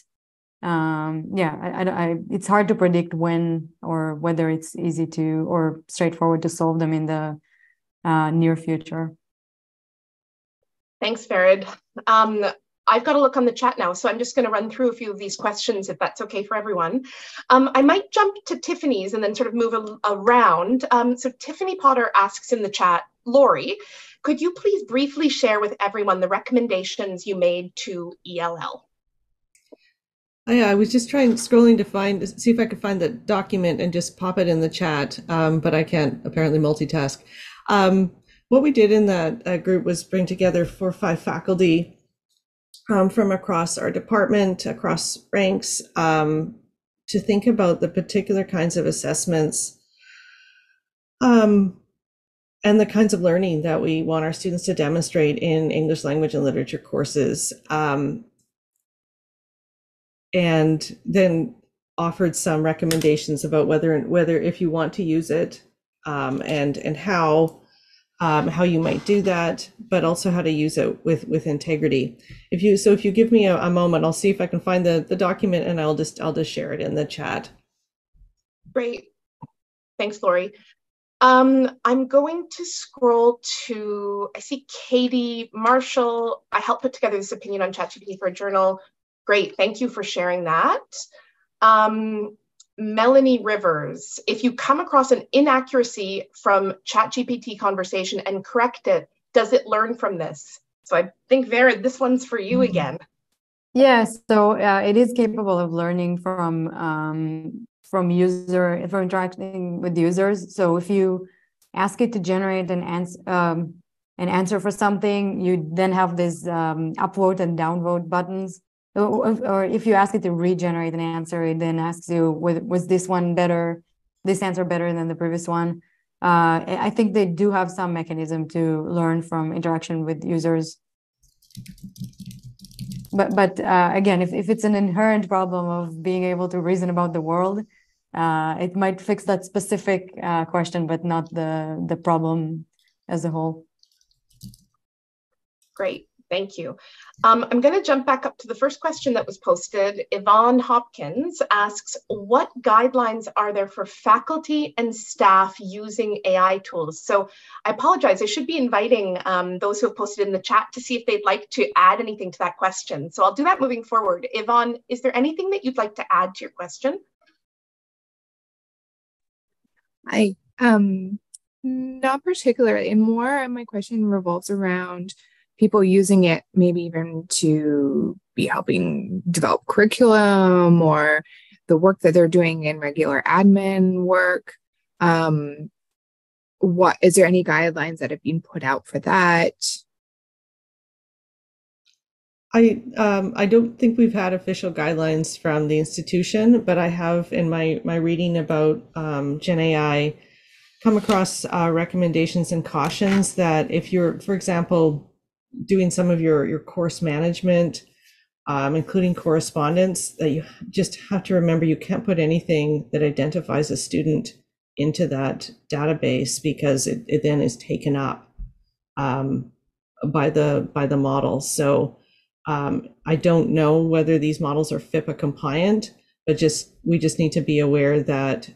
um, yeah I, I, I, it's hard to predict when or whether it's easy to or straightforward to solve them in the uh, near future.
Thanks Vered. Um, I've got to look on the chat now, so I'm just going to run through a few of these questions if that's okay for everyone. Um, I might jump to Tiffany's and then sort of move a, around. Um, so Tiffany Potter asks in the chat, Laurie, could you please briefly share with everyone the recommendations you made to ELL?
I, I was just trying scrolling to find see if I could find the document and just pop it in the chat, um, but I can't apparently multitask. Um, what we did in that uh, group was bring together four or five faculty um, from across our department, across ranks, um, to think about the particular kinds of assessments um, and the kinds of learning that we want our students to demonstrate in English language and literature courses. Um, and then offered some recommendations about whether and whether if you want to use it um, and and how um, how you might do that, but also how to use it with with integrity. If you so if you give me a, a moment, I'll see if I can find the the document and I'll just I'll just share it in the chat.
Great, thanks, Laurie. Um, I'm going to scroll to I see Katie Marshall. I helped put together this opinion on ChatGPT for a journal. Great, thank you for sharing that. Um, Melanie Rivers, if you come across an inaccuracy from ChatGPT conversation and correct it, does it learn from this? So I think Vered, this one's for you mm-hmm. again.
Yes, so uh, it is capable of learning from um, from user from interacting with users. So if you ask it to generate an answer um, an answer for something, you then have this um, upvote and downvote buttons or if you ask it to regenerate an answer, it then asks you, was this one better, this answer better than the previous one? Uh, I think they do have some mechanism to learn from interaction with users. But but uh, again, if, if it's an inherent problem of being able to reason about the world, uh, it might fix that specific uh, question, but not the the problem as a whole.
Great. Thank you. Um, I'm going to jump back up to the first question that was posted. Yvonne Hopkins asks, what guidelines are there for faculty and staff using AI tools? So I apologize, I should be inviting um, those who have posted in the chat to see if they'd like to add anything to that question. So I'll do that moving forward. Yvonne, is there anything that you'd like to add to your question?
Hi. Um, Not particularly. More, my question revolves around people using it, maybe even to be helping develop curriculum or the work that they're doing in regular admin work. Um, what is there any guidelines that have been put out for that?
I um, I don't think we've had official guidelines from the institution, but I have in my my reading about um, Gen AI come across uh, recommendations and cautions that if you're, for example, doing some of your your course management, um, including correspondence, that you just have to remember you can't put anything that identifies a student into that database because it, it then is taken up um, by the by the model. So um, I don't know whether these models are FIPPA compliant, but just we just need to be aware that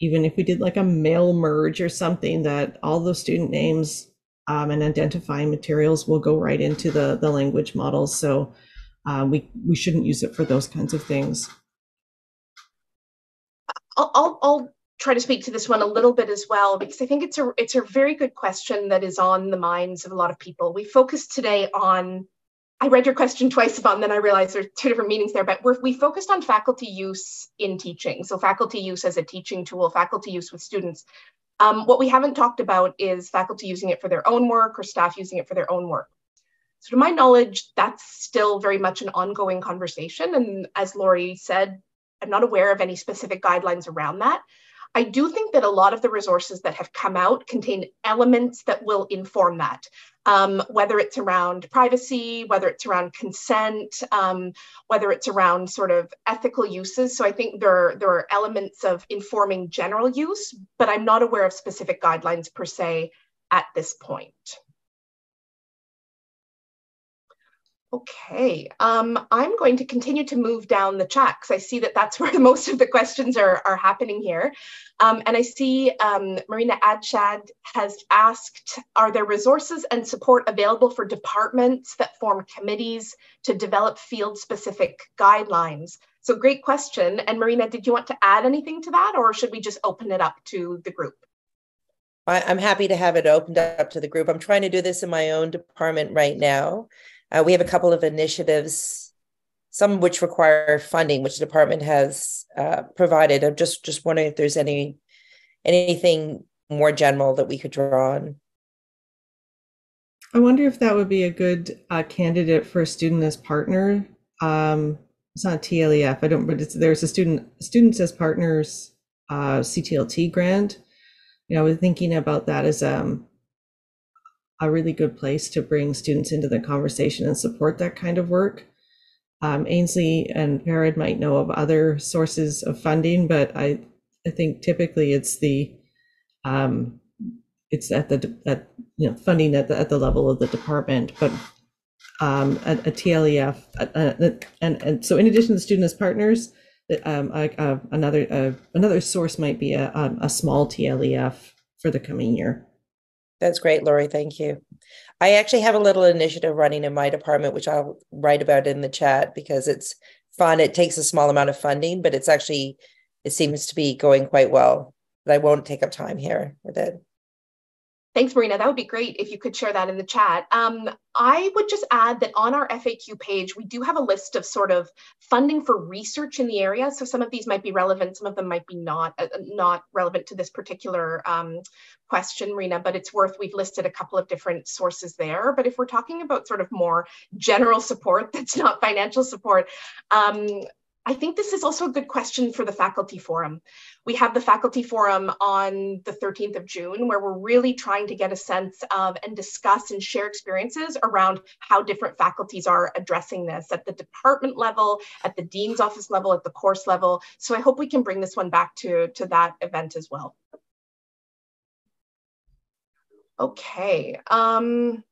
even if we did like a mail merge or something, that all those student names um, and identifying materials will go right into the the language models. So uh, we we shouldn't use it for those kinds of things.
I'll, I'll, I'll try to speak to this one a little bit as well because I think it's a it's a very good question that is on the minds of a lot of people. We focused today on I read your question twice about, and then I realized there's two different meanings there, but we focused on faculty use in teaching. So faculty use as a teaching tool, faculty use with students. Um, what we haven't talked about is faculty using it for their own work or staff using it for their own work. So to my knowledge, that's still very much an ongoing conversation. And as Laurie said, I'm not aware of any specific guidelines around that. I do think that a lot of the resources that have come out contain elements that will inform that, um, whether it's around privacy, whether it's around consent, um, whether it's around sort of ethical uses. So I think there, there are elements of informing general use, but I'm not aware of specific guidelines per se at this point. Okay, um, I'm going to continue to move down the chat because I see that that's where most of the questions are, are happening here. Um, and I see um, Marina Adshade has asked, are there resources and support available for departments that form committees to develop field-specific guidelines? So great question. And Marina, did you want to add anything to that or should we just open it up to the group?
I'm happy to have it opened up to the group. I'm trying to do this in my own department right now. Uh, we have a couple of initiatives, some which require funding, which the department has uh, provided. I'm just just wondering if there's any anything more general that we could draw on.
I wonder if that would be a good uh, candidate for a student as partner. Um, it's not TLEF. I don't, but there's a student students as partners uh, CTLT grant. You know, was thinking about that as um, a really good place to bring students into the conversation and support that kind of work. Um, Ainsley and Jared might know of other sources of funding, but I, I think typically it's the, um, it's at the at you know funding at the at the level of the department, but um, a, a TLEF, and and so in addition to student as partners, um, uh, another uh, another source might be a, a small TLEF for the coming year.
That's great, Laurie. Thank you. I actually have a little initiative running in my department, which I'll write about in the chat because it's fun. It takes a small amount of funding, but it's actually, it seems to be going quite well. But I won't take up time here with it.
Thanks, Marina. That would be great if you could share that in the chat. Um, I would just add that on our FAQ page, we do have a list of sort of funding for research in the area. So some of these might be relevant, some of them might be not, uh, not relevant to this particular um, question, Marina, but it's worth, we've listed a couple of different sources there. But if we're talking about sort of more general support that's not financial support, um, I think this is also a good question for the faculty forum. We have the faculty forum on the 13th of June, where we're really trying to get a sense of and discuss and share experiences around how different faculties are addressing this at the department level, at the dean's office level, at the course level. So I hope we can bring this one back to, to that event as well. Okay. Um,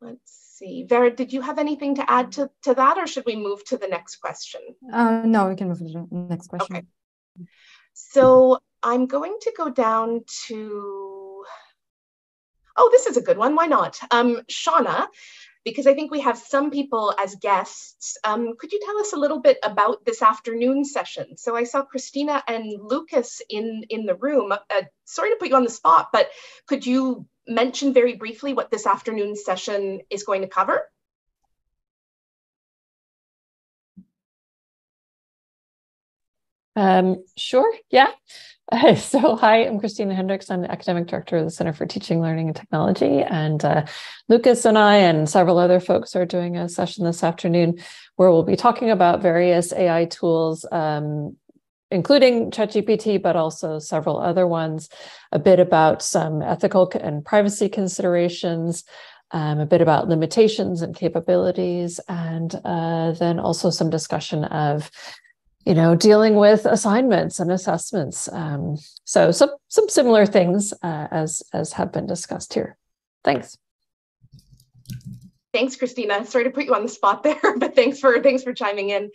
let's see. Vered, did you have anything to add to, to that or should we move to the next question?
Uh, no, we can move to the next question.
Okay. So I'm going to go down to, oh, this is a good one. Why not? Um, Shauna, because I think we have some people as guests. Um, could you tell us a little bit about this afternoon session? So I saw Christina and Lucas in, in the room. Uh, sorry to put you on the spot, but could you mention very briefly what this afternoon session is going to cover?
Um, sure, yeah. Uh, so, hi, I'm Christina Hendricks. I'm the academic director of the Center for Teaching, Learning, and Technology. And uh, Lucas and I and several other folks are doing a session this afternoon where we'll be talking about various AI tools, um, including ChatGPT, but also several other ones, a bit about some ethical and privacy considerations. Um, a bit about limitations and capabilities, and uh, then also some discussion of you know, dealing with assignments and assessments. Um, so some some similar things uh, as as have been discussed here. Thanks.
Thanks, Christina. Sorry to put you on the spot there, but thanks for thanks for chiming in.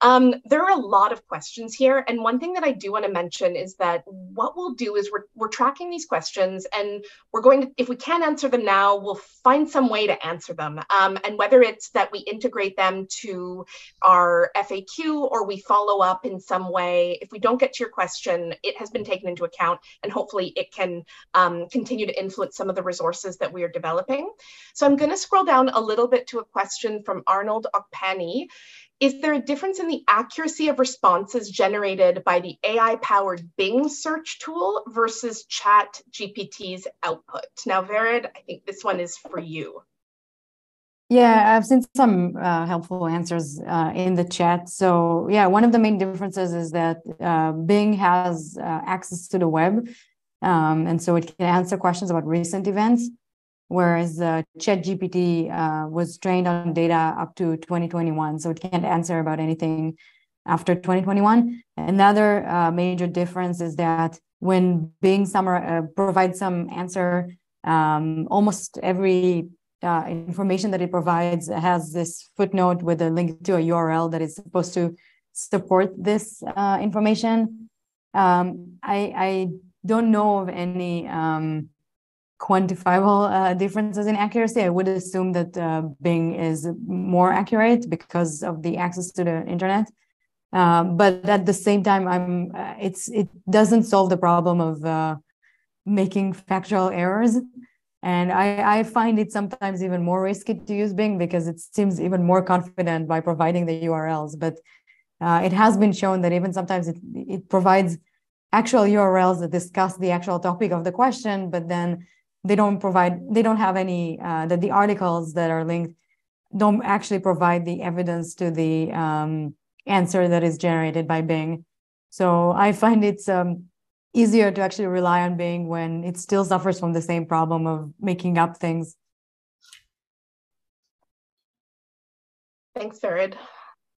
Um, there are a lot of questions here. And one thing that I do want to mention is that what we'll do is we're, we're tracking these questions and we're going to, if we can't answer them now, we'll find some way to answer them. Um, and whether it's that we integrate them to our FAQ or we follow up in some way, if we don't get to your question, it has been taken into account and hopefully it can um, continue to influence some of the resources that we are developing. So I'm going to scroll down a little bit to a question from Arnold Okpani is there a difference in the accuracy of responses generated by the AI powered Bing search tool versus Chat GPT's output? Now, Vered, I think this one is for you.
Yeah, I've seen some uh, helpful answers uh, in the chat. So, yeah, one of the main differences is that uh, Bing has uh, access to the web. Um, and so it can answer questions about recent events whereas uh, ChatGPT uh, was trained on data up to 2021, so it can't answer about anything after 2021. Another uh, major difference is that when Bing Summer uh, provides some answer, um, almost every uh, information that it provides has this footnote with a link to a URL that is supposed to support this uh, information. Um, I, I don't know of any um, quantifiable uh, differences in accuracy. I would assume that uh, Bing is more accurate because of the access to the internet. Um, but at the same time, I'm uh, it's it doesn't solve the problem of uh, making factual errors. And I, I find it sometimes even more risky to use Bing because it seems even more confident by providing the URLs. But uh, it has been shown that even sometimes it, it provides actual URLs that discuss the actual topic of the question, but then they don't provide they don't have any uh, that the articles that are linked don't actually provide the evidence to the um, answer that is generated by Bing. So I find it's um, easier to actually rely on Bing when it still suffers from the same problem of making up things.
Thanks, Vered.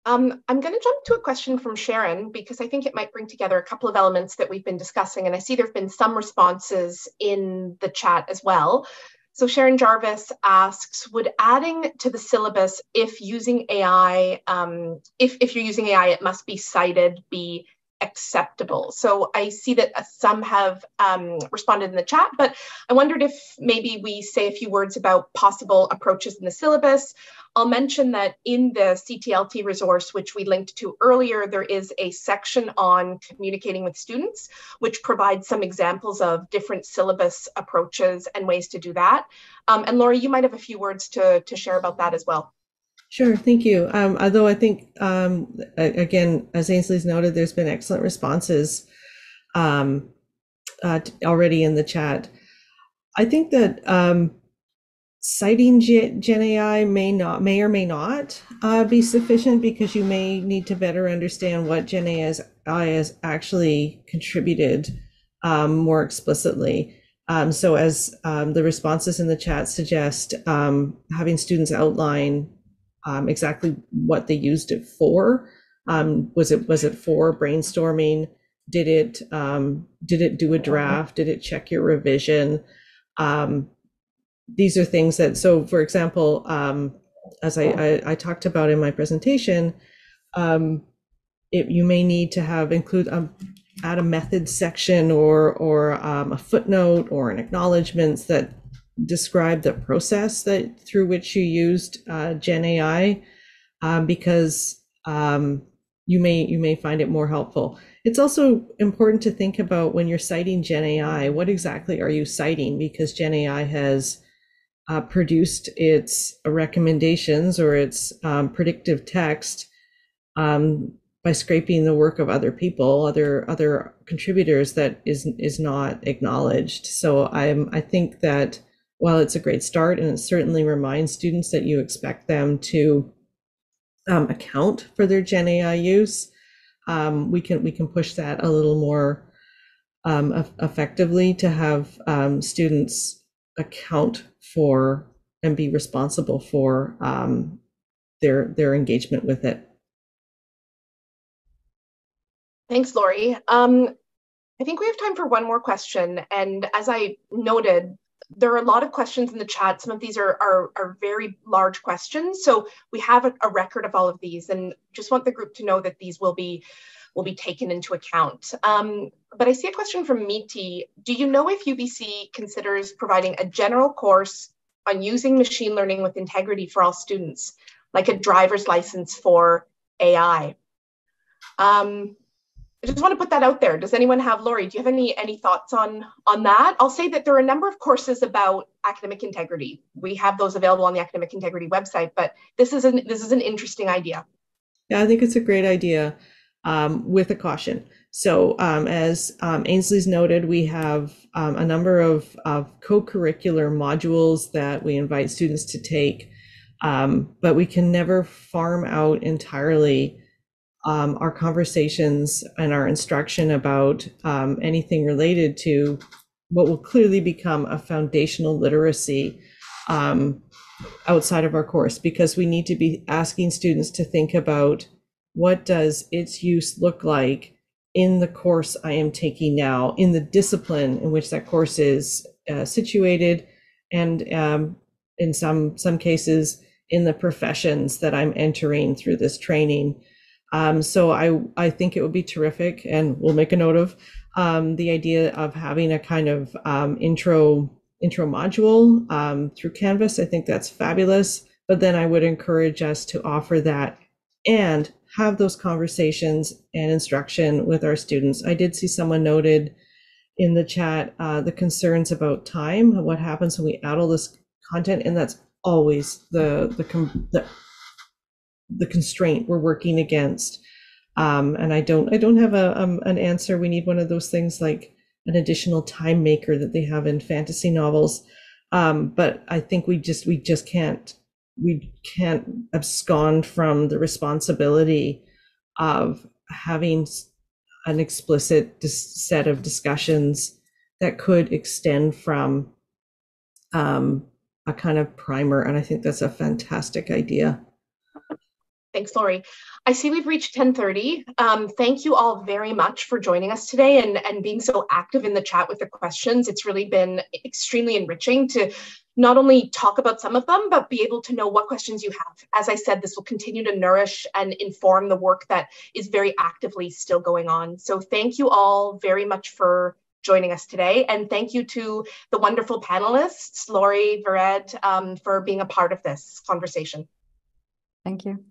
Um, I'm going to jump to a question from Sharon because I think it might bring together a couple of elements that we've been discussing. And I see there have been some responses in the chat as well. So Sharon Jarvis asks, would adding to the syllabus if using AI, um, if, if you're using AI, it must be cited, be acceptable. So I see that uh, some have um, responded in the chat, but I wondered if maybe we say a few words about possible approaches in the syllabus. I'll mention that in the CTLT resource, which we linked to earlier, there is a section on communicating with students, which provides some examples of different syllabus approaches and ways to do that. Um, and Laurie, you might have a few words to, to share about that as well.
Sure, thank you. Um, although I think, um, again, as Ainsley's noted, there's been excellent responses um, uh, already in the chat. I think that um, citing Gen AI may not, may or may not uh, be sufficient because you may need to better understand what Gen AI has actually contributed um, more explicitly. Um, so as the responses in the chat suggest, having students outline um, exactly what they used it for. Um, was it was it for brainstorming? Did it um, did it do a draft? Did it check your revision? Um, these are things that so for example, um, as I, I, I, talked about in my presentation, um, it, you may need to have include add a method section or or um, a footnote or an acknowledgments that describe the process that through which you used uh, Gen AI, um, because um, you may you may find it more helpful. It's also important to think about when you're citing Gen AI, what exactly are you citing? Because Gen AI has uh, produced its recommendations or its um, predictive text um, by scraping the work of other people, other other contributors that is is not acknowledged. So I'm I think that while it's a great start and it certainly reminds students that you expect them to um, account for their Gen AI use, um, we can we can push that a little more um, effectively to have um, students account for and be responsible for um, their their engagement with it.
Thanks, Laurie. Um, I think we have time for one more question. And as I noted, there are a lot of questions in the chat. Some of these are, are, are very large questions. So we have a, a, record of all of these and just want the group to know that these will be will be taken into account. Um, but I see a question from Miti. Do you know if UBC considers providing a general course on using machine learning with integrity for all students, like a driver's license for AI? Um, I just want to put that out there. Does anyone have Laurie? Do you have any any thoughts on on that? I'll say that there are a number of courses about academic integrity. We have those available on the academic integrity website, but this is an this is an interesting idea.
Yeah, I think it's a great idea um, with a caution. So um, as um, Ainsley's noted, we have um, a number of, of co-curricular modules that we invite students to take, um, but we can never farm out entirely um, our conversations and our instruction about um, anything related to what will clearly become a foundational literacy um, outside of our course because we need to be asking students to think about what does its use look like in the course I am taking now, in the discipline in which that course is uh, situated, and um, in some some cases in the professions that I'm entering through this training. Um, so I I think it would be terrific, and we'll make a note of um, the idea of having a kind of um, intro intro module um, through Canvas. I think that's fabulous. But then I would encourage us to offer that and have those conversations and instruction with our students. I did see someone noted in the chat uh, the concerns about time. What happens when we add all this content, and that's always the the, the the constraint we're working against. Um, and I don't I don't have a um, an answer. We need one of those things like an additional time maker that they have in fantasy novels. Um, but I think we just we just can't we can't abscond from the responsibility of having an explicit set of discussions that could extend from um, a kind of primer. And I think that's a fantastic idea.
Thanks, Laurie. I see we've reached 1030. Um, thank you all very much for joining us today and, and being so active in the chat with the questions. It's really been extremely enriching to not only talk about some of them, but be able to know what questions you have. As I said, this will continue to nourish and inform the work that is very actively still going on. So thank you all very much for joining us today. And thank you to the wonderful panelists, Laurie, Vered, um, for being a part of this conversation.
Thank you.